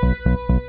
Música